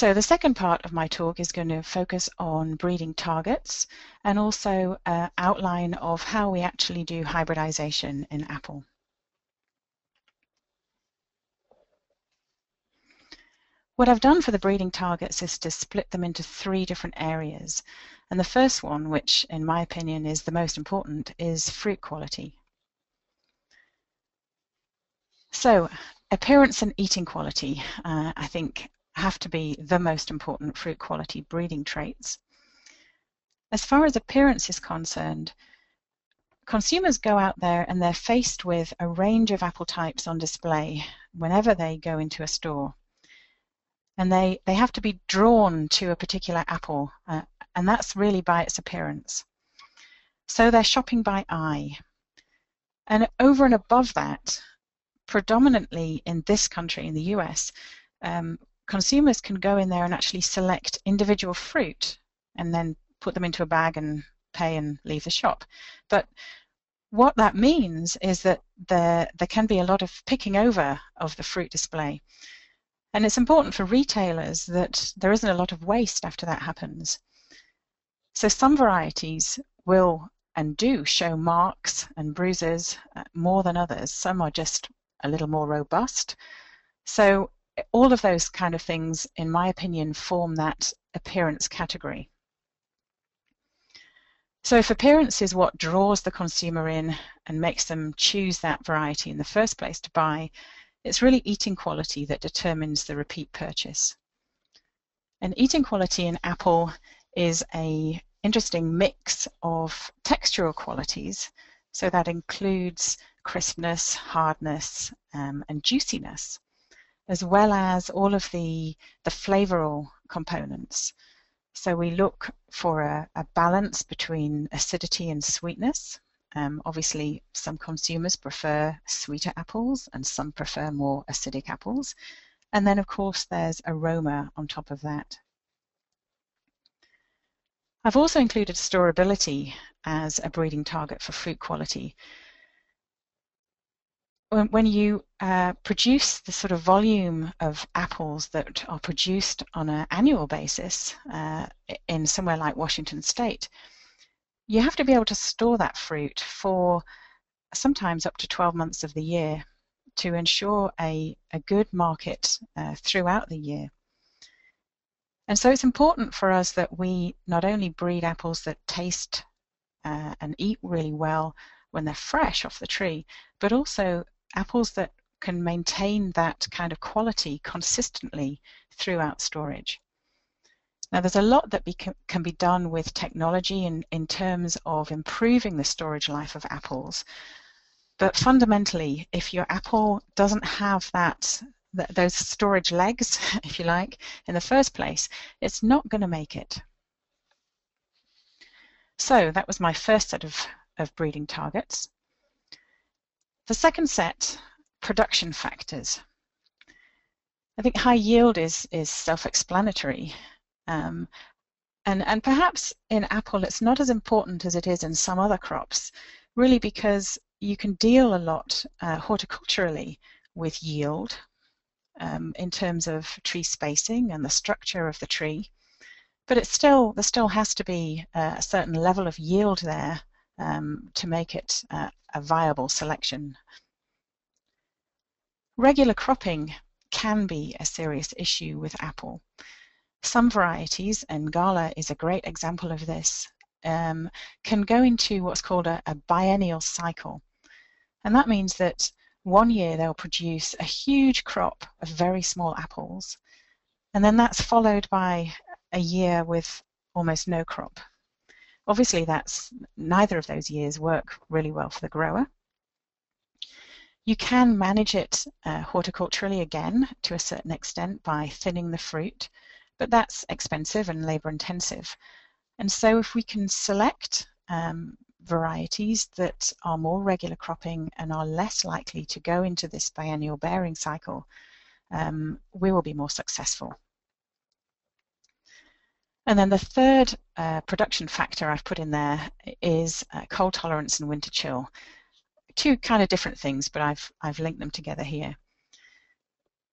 So the second part of my talk is going to focus on breeding targets and also uh, outline of how we actually do hybridization in apple. What I've done for the breeding targets is to split them into three different areas. And the first one, which in my opinion is the most important, is fruit quality. So appearance and eating quality, uh, I think, have to be the most important fruit quality breeding traits. As far as appearance is concerned, consumers go out there and they're faced with a range of apple types on display whenever they go into a store. And they, they have to be drawn to a particular apple, uh, and that's really by its appearance. So they're shopping by eye. And over and above that, predominantly in this country, in the US, um, consumers can go in there and actually select individual fruit and then put them into a bag and pay and leave the shop. But what that means is that there, there can be a lot of picking over of the fruit display. And it's important for retailers that there isn't a lot of waste after that happens. So some varieties will and do show marks and bruises uh, more than others. Some are just a little more robust. So all of those kind of things, in my opinion, form that appearance category. So if appearance is what draws the consumer in and makes them choose that variety in the first place to buy, it's really eating quality that determines the repeat purchase. And eating quality in Apple is a interesting mix of textural qualities. So that includes crispness, hardness, um, and juiciness as well as all of the, the flavoral components. So we look for a, a balance between acidity and sweetness. Um, obviously, some consumers prefer sweeter apples and some prefer more acidic apples. And then, of course, there's aroma on top of that. I've also included storability as a breeding target for fruit quality when you uh, produce the sort of volume of apples that are produced on an annual basis uh, in somewhere like Washington State, you have to be able to store that fruit for sometimes up to 12 months of the year to ensure a, a good market uh, throughout the year. And so it's important for us that we not only breed apples that taste uh, and eat really well when they're fresh off the tree, but also apples that can maintain that kind of quality consistently throughout storage. Now there's a lot that be, can be done with technology in, in terms of improving the storage life of apples. But fundamentally, if your apple doesn't have that those storage legs, if you like, in the first place, it's not going to make it. So that was my first set of, of breeding targets. The second set, production factors. I think high yield is, is self-explanatory. Um, and, and perhaps in apple it's not as important as it is in some other crops, really because you can deal a lot uh, horticulturally with yield um, in terms of tree spacing and the structure of the tree. But it still there still has to be a certain level of yield there um, to make it uh, a viable selection. Regular cropping can be a serious issue with apple. Some varieties, and Gala is a great example of this, um, can go into what's called a, a biennial cycle. And that means that one year they'll produce a huge crop of very small apples, and then that's followed by a year with almost no crop. Obviously, that's neither of those years work really well for the grower. You can manage it uh, horticulturally again to a certain extent by thinning the fruit, but that's expensive and labor intensive. And so if we can select um, varieties that are more regular cropping and are less likely to go into this biennial bearing cycle, um, we will be more successful. And then the third uh, production factor I've put in there is uh, cold tolerance and winter chill. Two kind of different things, but I've, I've linked them together here.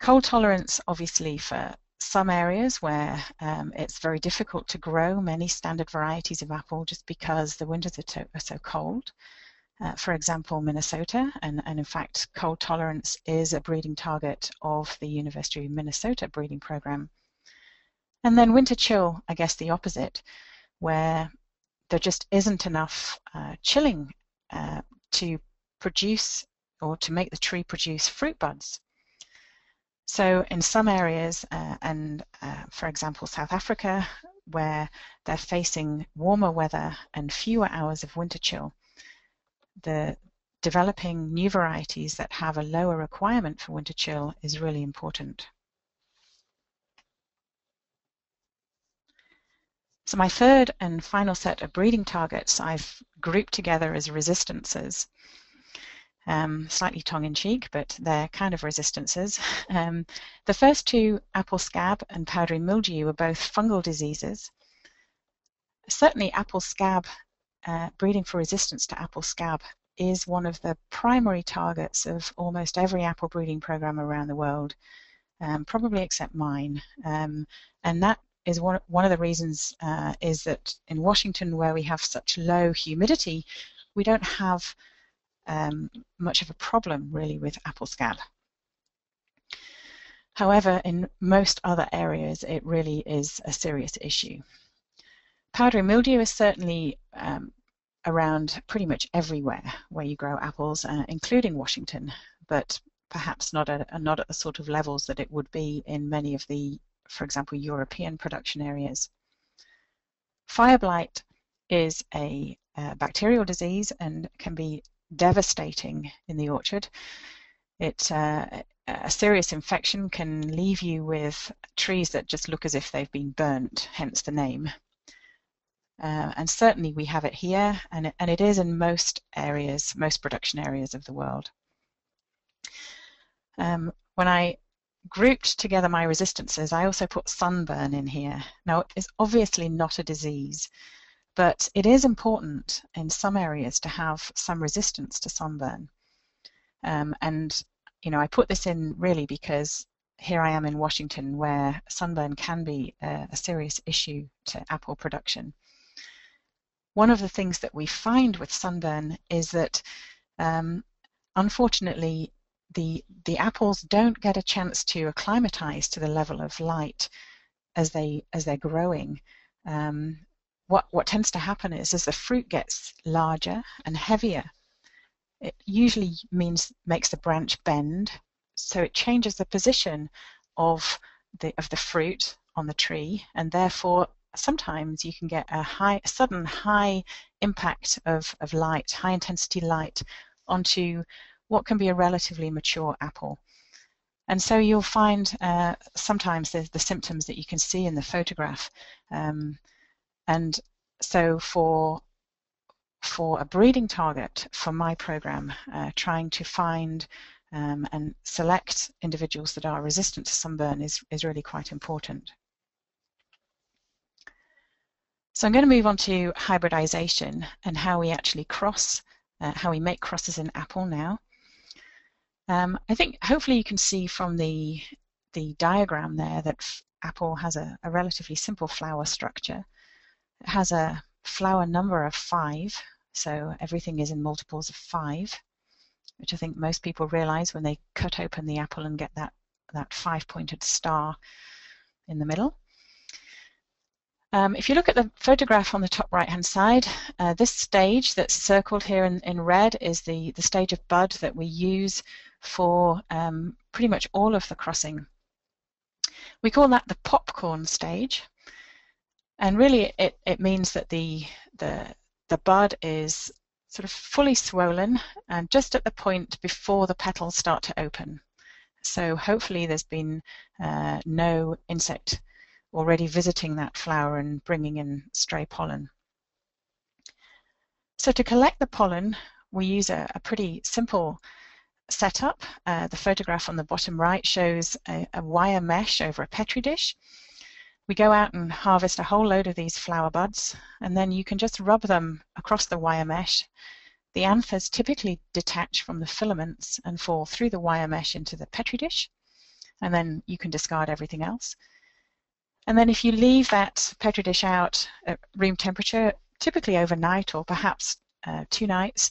Cold tolerance, obviously, for some areas where um, it's very difficult to grow many standard varieties of apple just because the winters are, are so cold. Uh, for example, Minnesota, and, and, in fact, cold tolerance is a breeding target of the University of Minnesota breeding program. And then winter chill, I guess the opposite, where there just isn't enough uh, chilling uh, to produce or to make the tree produce fruit buds. So in some areas, uh, and uh, for example South Africa, where they're facing warmer weather and fewer hours of winter chill, the developing new varieties that have a lower requirement for winter chill is really important. So my third and final set of breeding targets I've grouped together as resistances um, slightly tongue-in-cheek, but they're kind of resistances. Um, the first two, apple scab and powdery mildew, are both fungal diseases. Certainly apple scab, uh, breeding for resistance to apple scab is one of the primary targets of almost every apple breeding program around the world, um, probably except mine. Um, and that is one, one of the reasons uh, is that in Washington, where we have such low humidity, we don't have um, much of a problem really with apple scab. However, in most other areas, it really is a serious issue. Powdery mildew is certainly um, around pretty much everywhere where you grow apples, uh, including Washington, but perhaps not at, not at the sort of levels that it would be in many of the, for example, European production areas. Fire blight is a uh, bacterial disease and can be devastating in the orchard. It, uh, a serious infection can leave you with trees that just look as if they've been burnt, hence the name. Uh, and certainly we have it here, and it, and it is in most areas, most production areas of the world. Um, when I grouped together my resistances, I also put sunburn in here. Now, it's obviously not a disease, but it is important in some areas to have some resistance to sunburn. Um, and, you know, I put this in really because here I am in Washington where sunburn can be a, a serious issue to apple production. One of the things that we find with sunburn is that um, unfortunately the, the apples don't get a chance to acclimatize to the level of light as they as they're growing. Um, what, what tends to happen is as the fruit gets larger and heavier, it usually means makes the branch bend, so it changes the position of the of the fruit on the tree, and therefore sometimes you can get a high, a sudden high impact of, of light, high intensity light onto what can be a relatively mature apple. And so you'll find uh, sometimes the, the symptoms that you can see in the photograph. Um, and so for for a breeding target for my program, uh, trying to find um, and select individuals that are resistant to sunburn is, is really quite important. So I'm going to move on to hybridization and how we actually cross, uh, how we make crosses in apple now. Um, I think hopefully you can see from the, the diagram there that apple has a, a relatively simple flower structure. It has a flower number of five, so everything is in multiples of five, which I think most people realize when they cut open the apple and get that, that five-pointed star in the middle. Um, if you look at the photograph on the top right-hand side, uh, this stage that's circled here in, in red is the, the stage of bud that we use for um, pretty much all of the crossing. We call that the popcorn stage. And really, it, it means that the, the, the bud is sort of fully swollen and just at the point before the petals start to open. So hopefully there's been uh, no insect already visiting that flower and bringing in stray pollen. So to collect the pollen, we use a, a pretty simple setup. Uh, the photograph on the bottom right shows a, a wire mesh over a Petri dish we go out and harvest a whole load of these flower buds and then you can just rub them across the wire mesh. The anthers typically detach from the filaments and fall through the wire mesh into the petri dish and then you can discard everything else. And then if you leave that Petri dish out at room temperature, typically overnight or perhaps uh, two nights,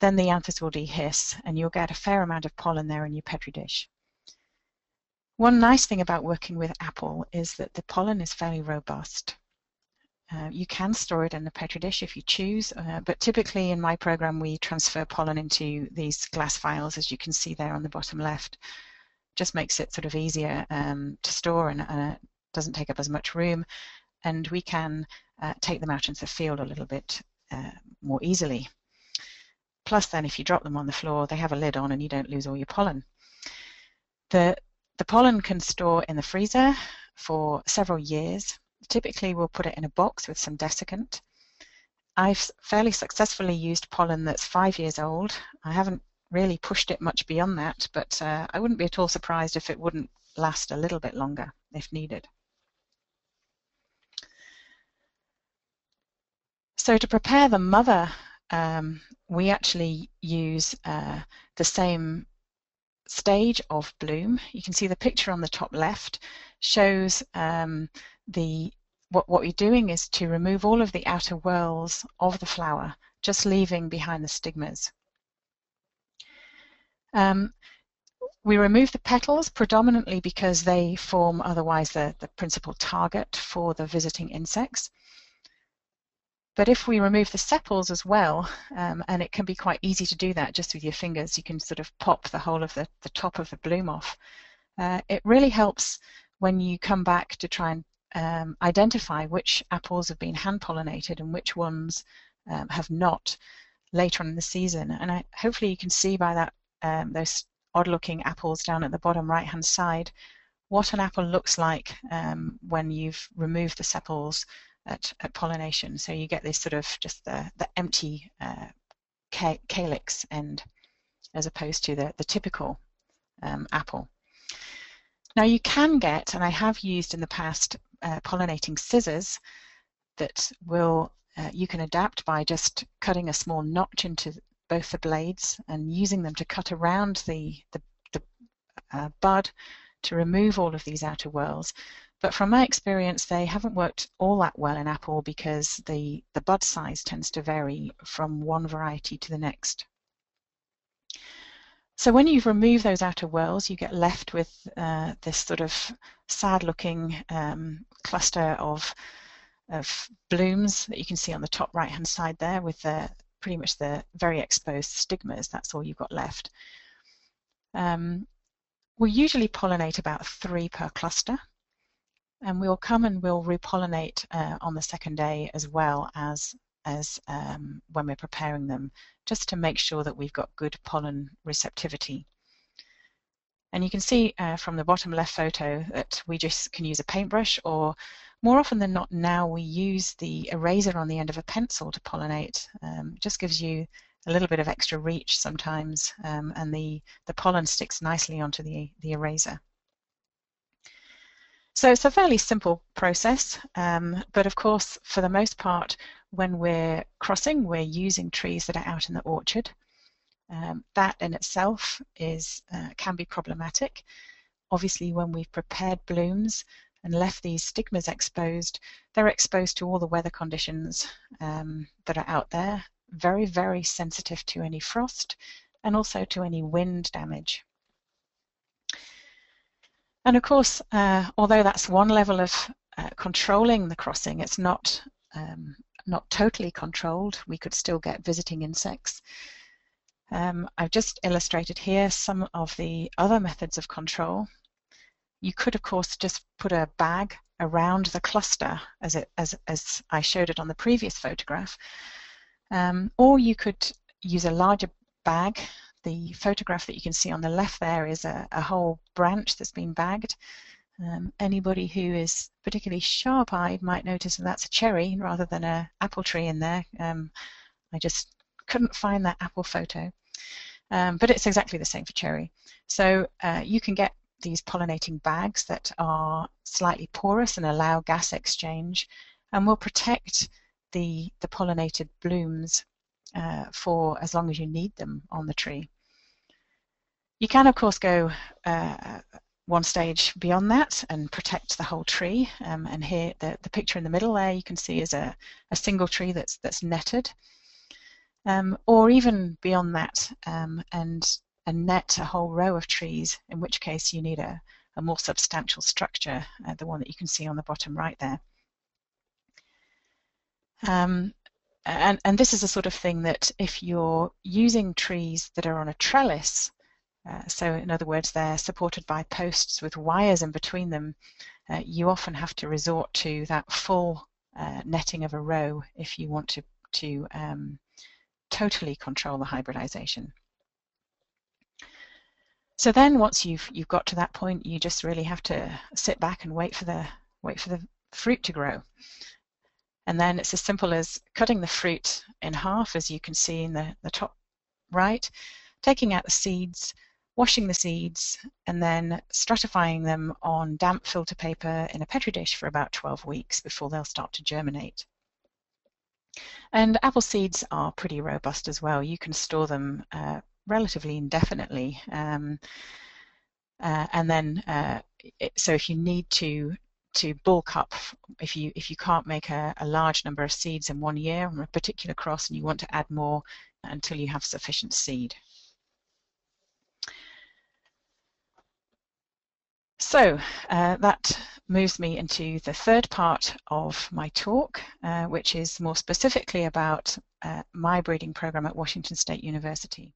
then the anthers will dehisce and you'll get a fair amount of pollen there in your Petri dish. One nice thing about working with apple is that the pollen is fairly robust. Uh, you can store it in the Petri dish if you choose, uh, but typically in my program we transfer pollen into these glass vials as you can see there on the bottom left. Just makes it sort of easier um, to store and uh, doesn't take up as much room, and we can uh, take them out into the field a little bit uh, more easily. Plus then if you drop them on the floor, they have a lid on and you don't lose all your pollen. The, the pollen can store in the freezer for several years. Typically we'll put it in a box with some desiccant. I've fairly successfully used pollen that's five years old. I haven't really pushed it much beyond that, but uh, I wouldn't be at all surprised if it wouldn't last a little bit longer if needed. So to prepare the mother, um, we actually use uh, the same stage of bloom. You can see the picture on the top left shows um, the what, what we're doing is to remove all of the outer whorls of the flower, just leaving behind the stigmas. Um, we remove the petals predominantly because they form otherwise the, the principal target for the visiting insects. But if we remove the sepals as well, um, and it can be quite easy to do that just with your fingers, you can sort of pop the whole of the, the top of the bloom off. Uh, it really helps when you come back to try and um, identify which apples have been hand pollinated and which ones um, have not later on in the season. And I, hopefully you can see by that um, those odd looking apples down at the bottom right hand side what an apple looks like um, when you've removed the sepals at, at pollination. So you get this sort of just the, the empty uh, calyx end as opposed to the, the typical um, apple. Now you can get, and I have used in the past, uh, pollinating scissors that will uh, you can adapt by just cutting a small notch into both the blades and using them to cut around the, the, the uh, bud to remove all of these outer whorls. But from my experience, they haven't worked all that well in apple because the, the bud size tends to vary from one variety to the next. So when you've removed those outer whorls, you get left with uh, this sort of sad-looking um, cluster of, of blooms that you can see on the top right-hand side there with the, pretty much the very exposed stigmas. That's all you've got left. Um, we usually pollinate about three per cluster and we'll come and we'll repollinate uh, on the second day as well as as um, when we're preparing them, just to make sure that we've got good pollen receptivity. And you can see uh, from the bottom left photo that we just can use a paintbrush or more often than not now we use the eraser on the end of a pencil to pollinate. Um, it just gives you a little bit of extra reach sometimes um, and the, the pollen sticks nicely onto the, the eraser. So it's a fairly simple process, um, but of course, for the most part, when we're crossing, we're using trees that are out in the orchard. Um, that in itself is uh, can be problematic. Obviously, when we've prepared blooms and left these stigmas exposed, they're exposed to all the weather conditions um, that are out there, very, very sensitive to any frost and also to any wind damage. And of course, uh, although that's one level of uh, controlling the crossing, it's not um, not totally controlled. We could still get visiting insects. Um, I've just illustrated here some of the other methods of control. You could, of course, just put a bag around the cluster as, it, as, as I showed it on the previous photograph. Um, or you could use a larger bag the photograph that you can see on the left there is a, a whole branch that's been bagged. Um, anybody who is particularly sharp-eyed might notice that that's a cherry rather than an apple tree in there. Um, I just couldn't find that apple photo. Um, but it's exactly the same for cherry. So uh, you can get these pollinating bags that are slightly porous and allow gas exchange and will protect the, the pollinated blooms uh, for as long as you need them on the tree. You can, of course, go uh, one stage beyond that and protect the whole tree. Um, and here, the, the picture in the middle there, you can see is a, a single tree that's that's netted. Um, or even beyond that, um, and and net a whole row of trees, in which case you need a, a more substantial structure, uh, the one that you can see on the bottom right there. Um, and, and this is the sort of thing that if you're using trees that are on a trellis, uh, so in other words, they're supported by posts with wires in between them, uh, you often have to resort to that full uh, netting of a row if you want to, to um, totally control the hybridization. So then once you've you've got to that point, you just really have to sit back and wait for the wait for the fruit to grow. And then it's as simple as cutting the fruit in half, as you can see in the, the top right, taking out the seeds, washing the seeds, and then stratifying them on damp filter paper in a petri dish for about 12 weeks before they'll start to germinate. And apple seeds are pretty robust as well. You can store them uh, relatively indefinitely. Um, uh, and then, uh, it, so if you need to to bulk up, if you if you can't make a, a large number of seeds in one year on a particular cross and you want to add more until you have sufficient seed. So uh, that moves me into the third part of my talk, uh, which is more specifically about uh, my breeding program at Washington State University.